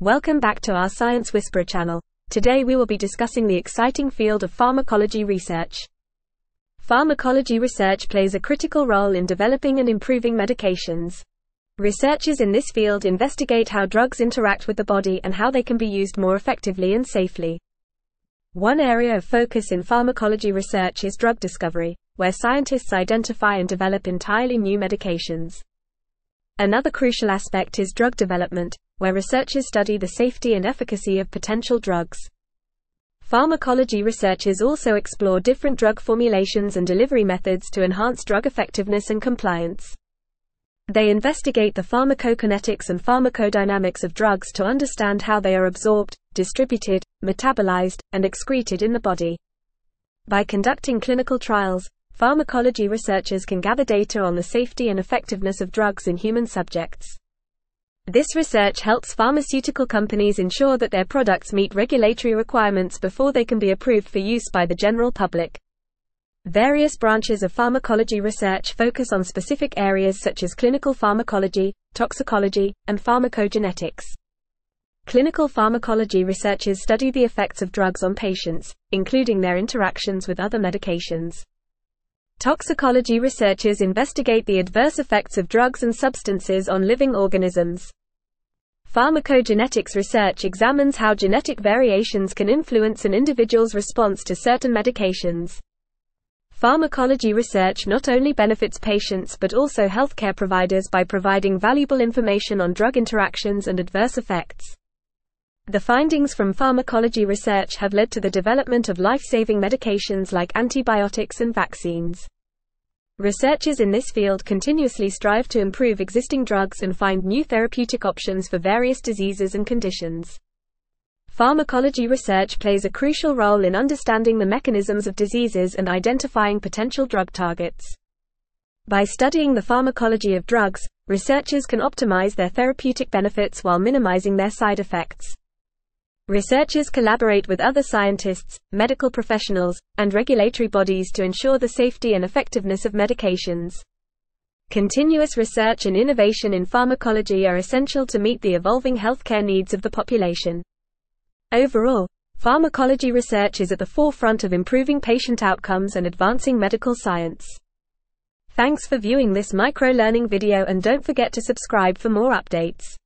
Welcome back to our Science Whisperer channel. Today we will be discussing the exciting field of pharmacology research. Pharmacology research plays a critical role in developing and improving medications. Researchers in this field investigate how drugs interact with the body and how they can be used more effectively and safely. One area of focus in pharmacology research is drug discovery, where scientists identify and develop entirely new medications. Another crucial aspect is drug development, where researchers study the safety and efficacy of potential drugs. Pharmacology researchers also explore different drug formulations and delivery methods to enhance drug effectiveness and compliance. They investigate the pharmacokinetics and pharmacodynamics of drugs to understand how they are absorbed, distributed, metabolized, and excreted in the body. By conducting clinical trials, pharmacology researchers can gather data on the safety and effectiveness of drugs in human subjects. This research helps pharmaceutical companies ensure that their products meet regulatory requirements before they can be approved for use by the general public. Various branches of pharmacology research focus on specific areas such as clinical pharmacology, toxicology, and pharmacogenetics. Clinical pharmacology researchers study the effects of drugs on patients, including their interactions with other medications. Toxicology researchers investigate the adverse effects of drugs and substances on living organisms. Pharmacogenetics research examines how genetic variations can influence an individual's response to certain medications. Pharmacology research not only benefits patients but also healthcare providers by providing valuable information on drug interactions and adverse effects. The findings from pharmacology research have led to the development of life-saving medications like antibiotics and vaccines. Researchers in this field continuously strive to improve existing drugs and find new therapeutic options for various diseases and conditions. Pharmacology research plays a crucial role in understanding the mechanisms of diseases and identifying potential drug targets. By studying the pharmacology of drugs, researchers can optimize their therapeutic benefits while minimizing their side effects. Researchers collaborate with other scientists, medical professionals, and regulatory bodies to ensure the safety and effectiveness of medications. Continuous research and innovation in pharmacology are essential to meet the evolving healthcare needs of the population. Overall, pharmacology research is at the forefront of improving patient outcomes and advancing medical science. Thanks for viewing this micro learning video and don't forget to subscribe for more updates.